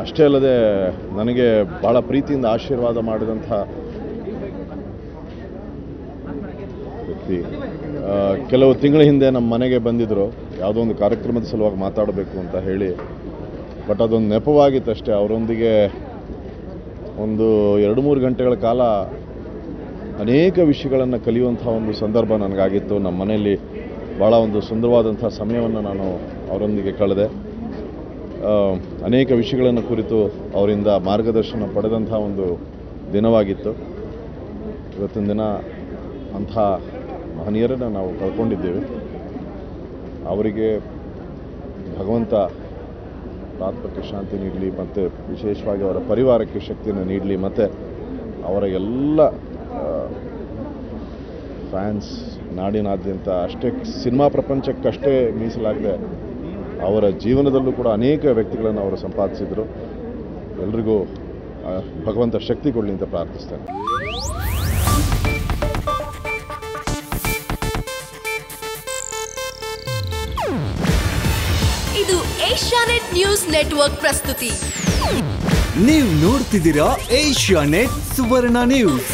ಅಷ್ಟೇ ಅಲ್ಲದೆ ನನಗೆ ಭಾಳ ಪ್ರೀತಿಯಿಂದ ಆಶೀರ್ವಾದ ಮಾಡಿದಂಥ ವ್ಯಕ್ತಿ. ಕೆಲವು ತಿಂಗಳ ಹಿಂದೆ ನಮ್ಮ ಮನೆಗೆ ಬಂದಿದ್ದರು ಯಾವುದೋ ಒಂದು ಕಾರ್ಯಕ್ರಮದ ಸಲುವಾಗಿ ಮಾತಾಡಬೇಕು ಅಂತ ಹೇಳಿ. ಬಟ್ ಅದೊಂದು ನೆಪವಾಗಿತ್ತಷ್ಟೇ. ಅವರೊಂದಿಗೆ ಒಂದು ಎರಡು ಮೂರು ಗಂಟೆಗಳ ಕಾಲ ಅನೇಕ ವಿಷಯಗಳನ್ನು ಕಲಿಯುವಂಥ ಒಂದು ಸಂದರ್ಭ ನನಗಾಗಿತ್ತು. ನಮ್ಮ ಮನೆಯಲ್ಲಿ ಭಾಳ ಒಂದು ಸುಂದರವಾದಂಥ ಸಮಯವನ್ನು ನಾನು ಅವರೊಂದಿಗೆ ಕಳೆದೆ. ಅನೇಕ ವಿಷಯಗಳನ್ನು ಕುರಿತು ಅವರಿಂದ ಮಾರ್ಗದರ್ಶನ ಪಡೆದಂಥ ಒಂದು ದಿನವಾಗಿತ್ತು. ಇವತ್ತಿನ ದಿನ ಅಂಥ ಮಹನೀಯರನ್ನು ನಾವು ಕಳ್ಕೊಂಡಿದ್ದೇವೆ. ಅವರಿಗೆ ಭಗವಂತ ಆತ್ಮಕ್ಕೆ ಶಾಂತಿ ನೀಡಲಿ, ಮತ್ತು ವಿಶೇಷವಾಗಿ ಅವರ ಪರಿವಾರಕ್ಕೆ ಶಕ್ತಿಯನ್ನು ನೀಡಲಿ, ಮತ್ತು ಅವರ ಎಲ್ಲ ಫ್ಯಾನ್ಸ್ ನಾಡಿನಾದ್ಯಂತ ಅಷ್ಟೇ ಸಿನಿಮಾ ಪ್ರಪಂಚಕ್ಕಷ್ಟೇ ಮೀಸಲಾಗದೆ ಅವರ ಜೀವನದಲ್ಲೂ ಕೂಡ ಅನೇಕ ವ್ಯಕ್ತಿಗಳನ್ನು ಅವರು ಸಂಪಾದಿಸಿದರು. ಎಲ್ರಿಗೂ ಭಗವಂತ ಶಕ್ತಿ ಕೊಡಲಿ ಅಂತ ಪ್ರಾರ್ಥಿಸ್ತೇನೆ. ಇದು ಏಷ್ಯಾನೆಟ್ ನ್ಯೂಸ್ ನೆಟ್ವರ್ಕ್ ಪ್ರಸ್ತುತಿ. ನೀವು ನೋಡ್ತಿದ್ದೀರಾ ಏಷ್ಯಾ ನೆಟ್ ಸುವರ್ಣ ನ್ಯೂಸ್.